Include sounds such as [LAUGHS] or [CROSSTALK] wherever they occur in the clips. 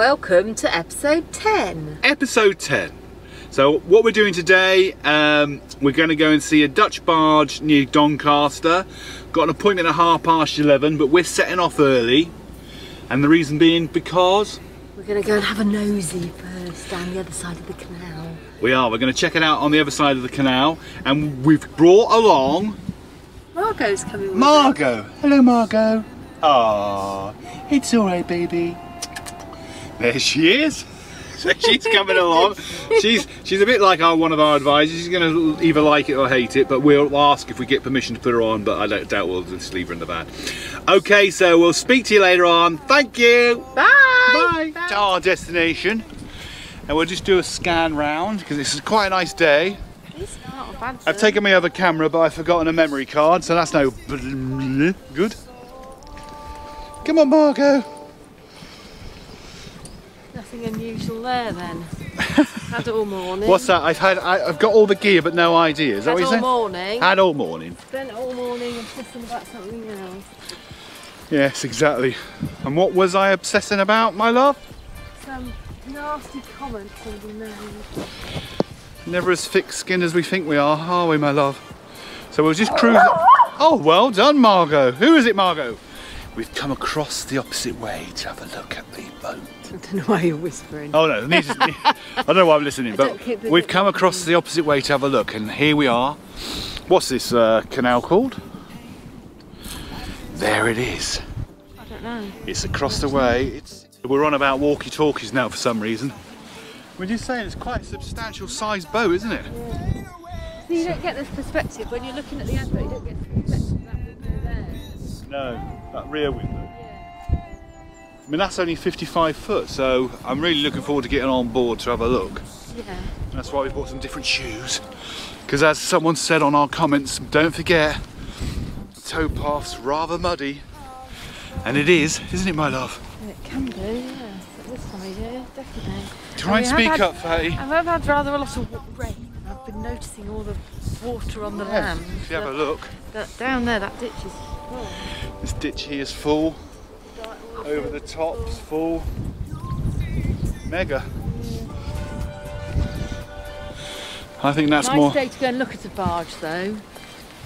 Welcome to episode 10. Episode 10. So what we're doing today, um, we're going to go and see a Dutch barge near Doncaster. Got an appointment at half past 11, but we're setting off early. And the reason being because We're going to go and have a nosy first down the other side of the canal. we are. We're going to check it out on the other side of the canal. And we've brought along Margo's coming with. Margo. Hello, Margo. Ah, it's all right, baby. There she is. [LAUGHS] So she's coming along. She's she's a bit like our one of our advisors. She's going to either like it or hate it, but we'll ask if we get permission to put her on. But I don't doubt we'll just leave her in the van. Okay, so we'll speak to you later on. Thank you. Bye! Bye. To our destination, and we'll just do a scan round because this is quite a nice day. It's not a bad I've taken my other camera, but I've forgotten a memory card, so that's no good. Come on, Margo. Nothing unusual there then. [LAUGHS] Had all morning. What's that? I've had, I, I've got all the gear, but no idea. Is that Had what you're all morning. Had all morning. Spent all morning obsessing about something else. Yes, exactly. And what was I obsessing about, my love? Some nasty comments somebody made. Never as thick-skinned as we think we are, are we, my love? So we'll just cruise. Oh, well done, Margo. Who is it, Margo? We've come across the opposite way to have a look at the boat. I don't know why you're whispering. Oh no, [LAUGHS] I don't know why I'm listening, but we've come across the opposite way to have a look, and here we are. What's this uh, canal called? There it is. I don't know. It's across the way. It's, we're on about walkie-talkies now for some reason. We're just saying it's quite a substantial sized boat, isn't it? So you don't get this perspective when you're looking at the advert. You don't get the perspective No, that rear window. I mean, that's only 55 foot, so I'm really looking forward to getting on board to have a look. Yeah. That's why we bought some different shoes. Because as someone said on our comments, don't forget, the towpath's rather muddy. And it is, isn't it, my love? It can be, yeah. At this side, yeah, definitely. Try and I I've speak had- up, Fatty. I've had rather a lot of rain. I've been noticing all the water on the land. If you have a look, that down there, that ditch is full. this ditch here is full. Over the top's full. Mega. I think that's nice more. day to go and look at a barge, though.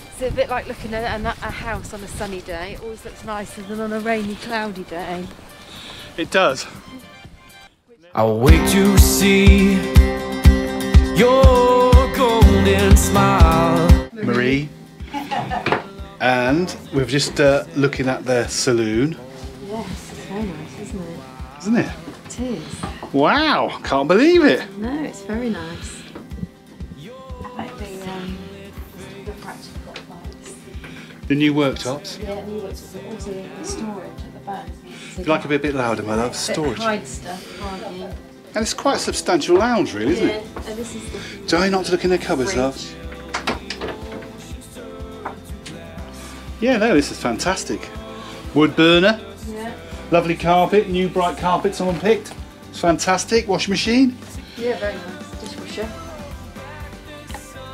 It's a bit like looking at an- a house on a sunny day. It always looks nicer than on a rainy, cloudy day. It does. I'll wait to see your And we're just uh, looking at the saloon, Yes, it's very nice, isn't it? isn't it? It is. Wow, can't believe it. No, it's very nice. Like the, um, the practical bikes. The new worktops. Yeah, and you also the storage at the back. So you like a bit, louder, my love, storage. And Hide stuff, you? it's quite a substantial lounge, really, isn't Yeah, it? and this is the Try not to look in the cupboards, love. Yeah, no, this is fantastic. Wood burner, yeah, lovely carpet, new bright carpet someone picked. It's fantastic. Washing machine. yeah, very nice dishwasher.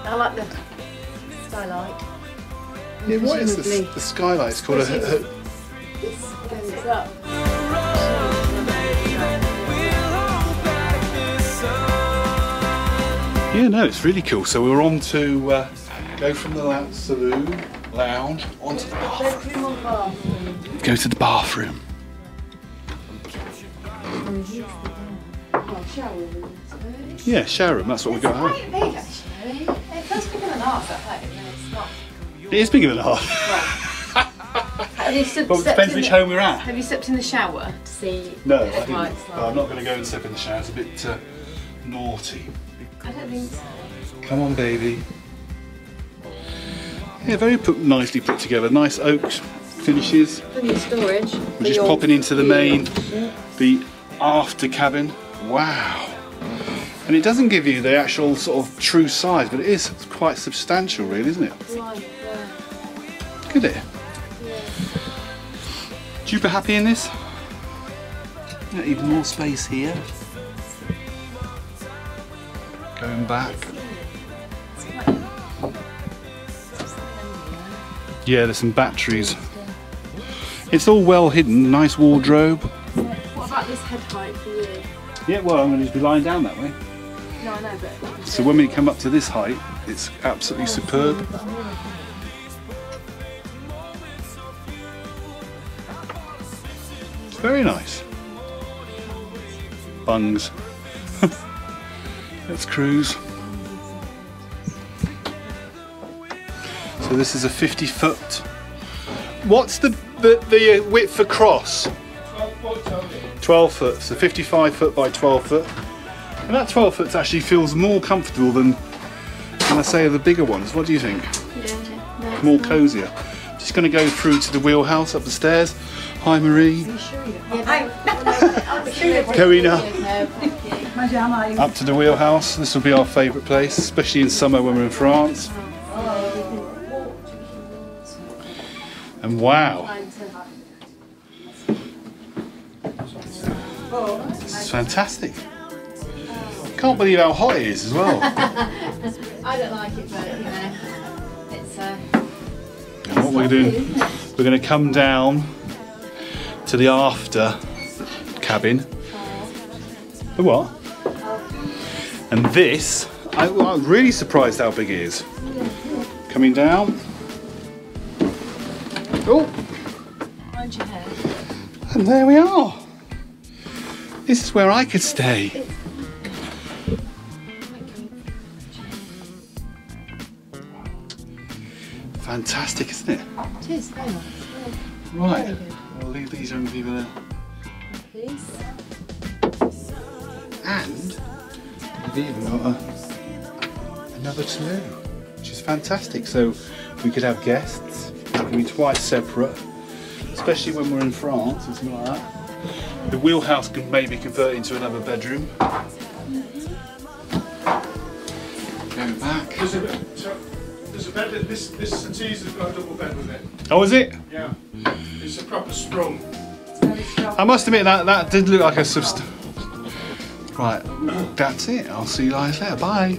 I like the skylight. Yeah, what is this? The skylight. It's called a, a, This goes up. Yeah, no, it's really cool. So we're on to uh, go from the lou- saloon lounge onto the bathroom. Bedroom or bathroom? Go to the bathroom. Shower room. I suppose. Yeah, shower room. That's what we've got. Out. Quite big actually. It feels bigger than ours at home, and it's not. It is bigger than ours. Have you [LAUGHS] stepped, But it depends in which the, home we're at. Have you stepped in the shower to see? No, I didn't. it's like? I'm not going to go and step in the shower. It's a bit uh, naughty. I don't think so. Come on, baby. Yeah, very put, nicely put together. Nice oak finishes. Plenty of storage. We're just popping into the main, the after cabin. Wow. And it doesn't give you the actual sort of true size, but it is quite substantial, really, isn't it? Right, yeah. Uh, Look at it. You happy in this? Yeah, even more space here. Going back. Yeah, there's some batteries. It's all well hidden, nice wardrobe. What about this head height for you. Yeah, well, I'm going to just be lying down that way. No, I know, but. So when we come up to this height, it's absolutely oh, superb. It's very nice. Bungs. [LAUGHS] Let's cruise. So this is a 50 foot. What's the the, the uh, width for cross? 12 foot. So 55 foot by 12 foot. And that 12 foot actually feels more comfortable than, than I say the bigger ones. What do you think? Yeah, no, More cosier. Just going to go through to the wheelhouse up the stairs. Hi Marie. Karina. [LAUGHS] Up to the wheelhouse. This will be our favourite place, especially in summer when we're in France. And wow, this is fantastic. Can't believe how hot it is as well. [LAUGHS] I don't like it, but you know, it's uh, And what we're doing, we're going to come down to the after cabin. The what? And this, I, I'm really surprised how big it is. Coming down. Oh, mind your head. and there we are. This is where I could stay. Fantastic, isn't it? It is very nice. Right. I'll leave these young people there. Please. And we've even got a, another saloon, which is fantastic. So we could have guests. It can be twice separate, especially when we're in France and something like that. The wheelhouse can maybe convert into another bedroom. Go back. There's a, there's a bed, this, this settee's has got a double bed with it. Oh, is it? Yeah. It's a proper sprung. I must admit that that did look like a subst. Right, that's it. I'll see you guys later. Bye.